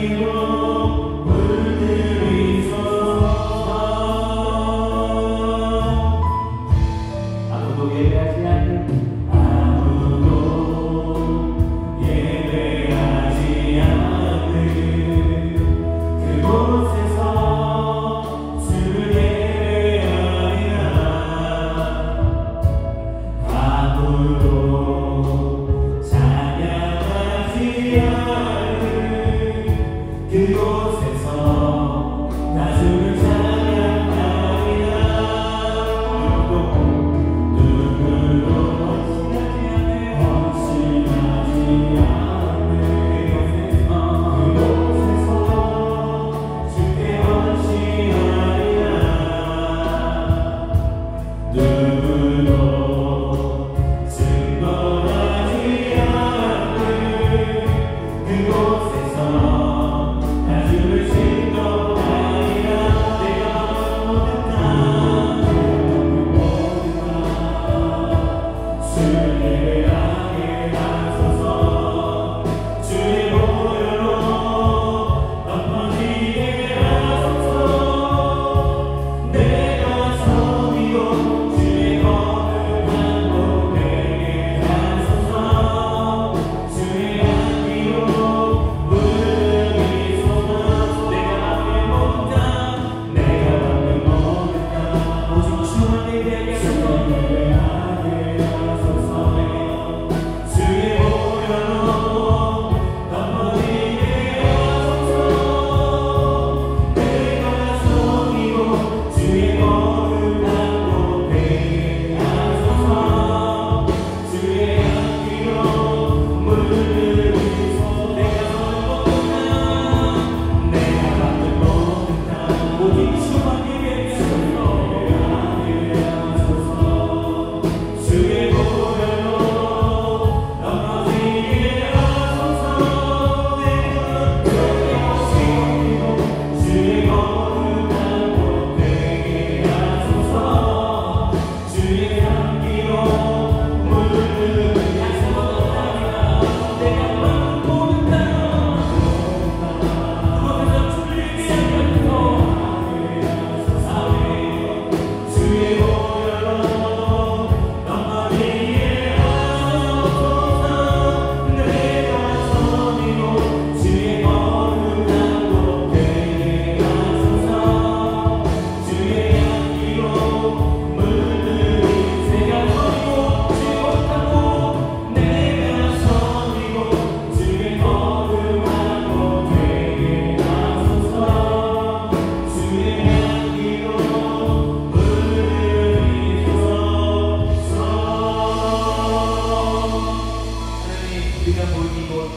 you.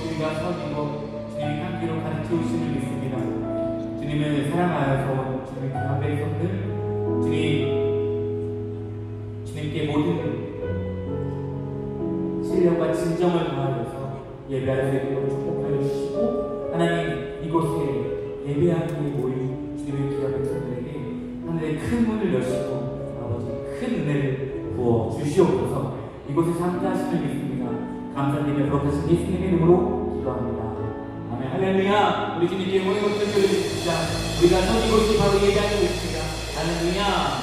우리가 섬이고 주님이 함께로 가르쳐 주심을 믿습니다. 주님을 사랑하여서 주님 귀한 백성들 주님 주님께 모든 신령과 진정을 더하여서 예배할 수 있도록 축복하여 주시고 하나님 이곳에 예배하기 위해 모인 주님의 귀한 백성들에게 하늘의 큰 문을 여시고 아버지 큰 은혜를 부어 주시옵소서 이곳에 함께 하시는 믿습니다. 감사님의 버릇은 예수님의 이름으로 기도합니다. 아멘 할렐루야 우리 주님께 모든 것들을 주시자. 우리가 섬기고 있는 예배하는 것입니다. 할렐루야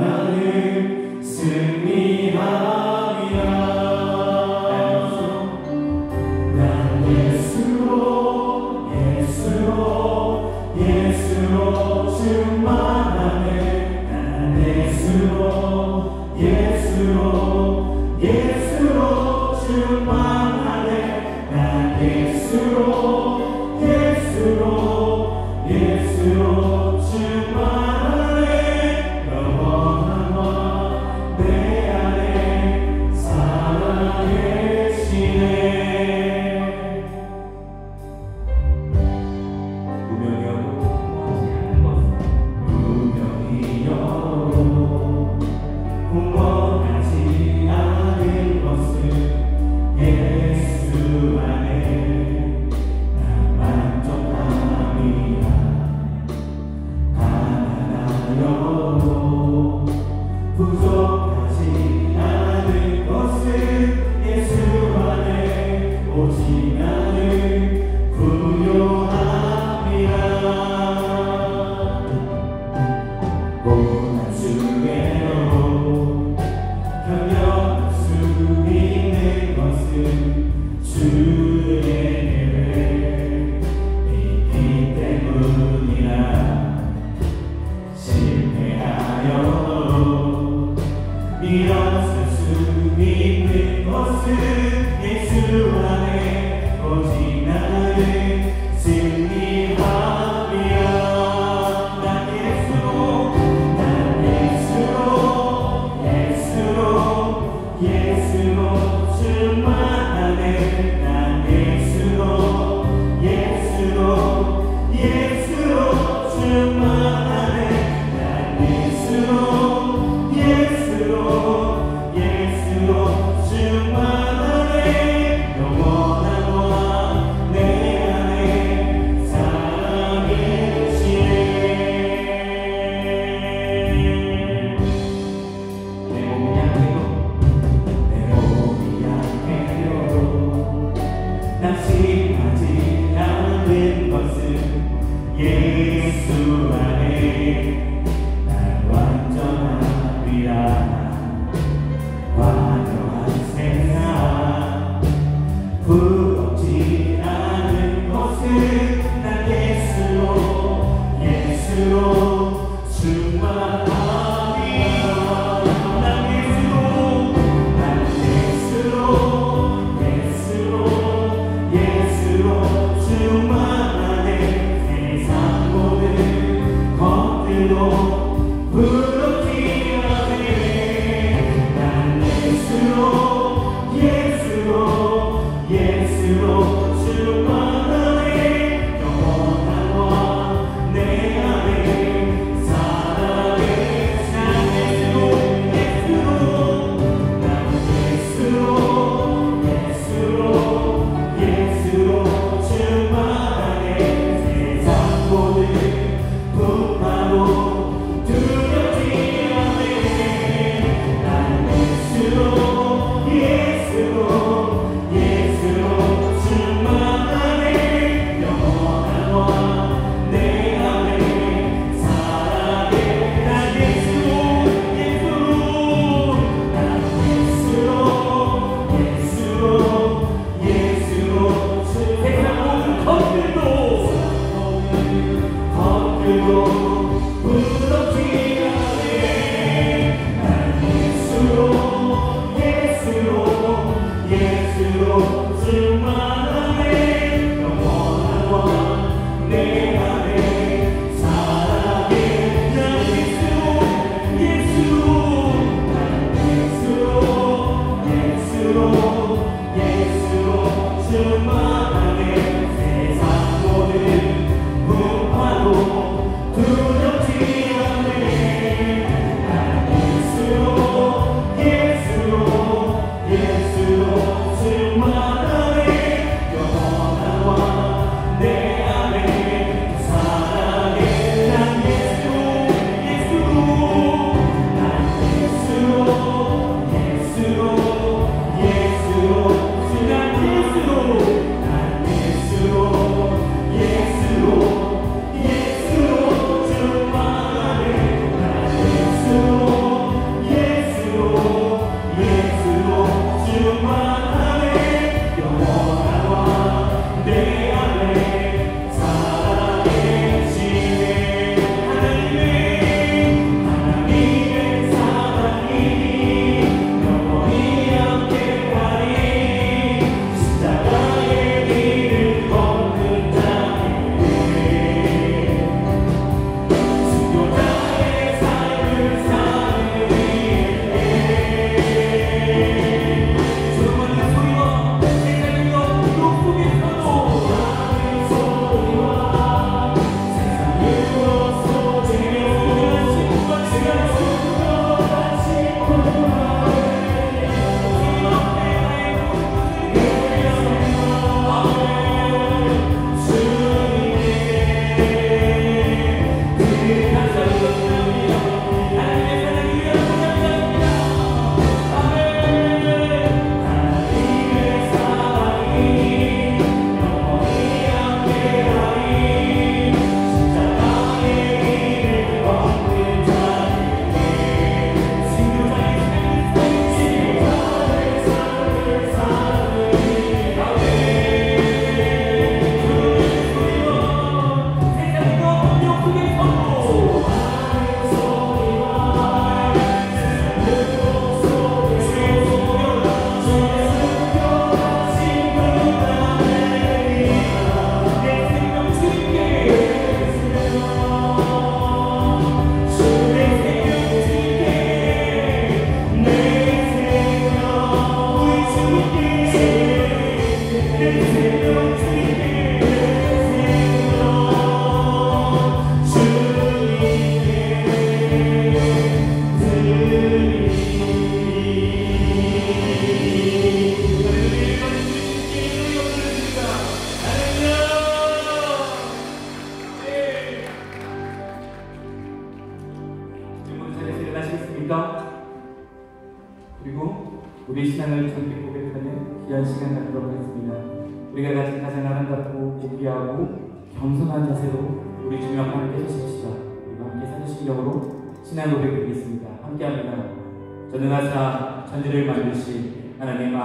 오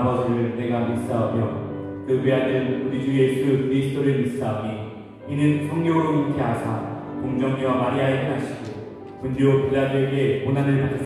아버지를 내가 믿사오며 그 외아들 우리 주 예수 그리스도를 믿사오니 이는 성령으로 잉태하사 동정녀 마리아에게 하시고 본디오 빌라도에게 고난을 받으사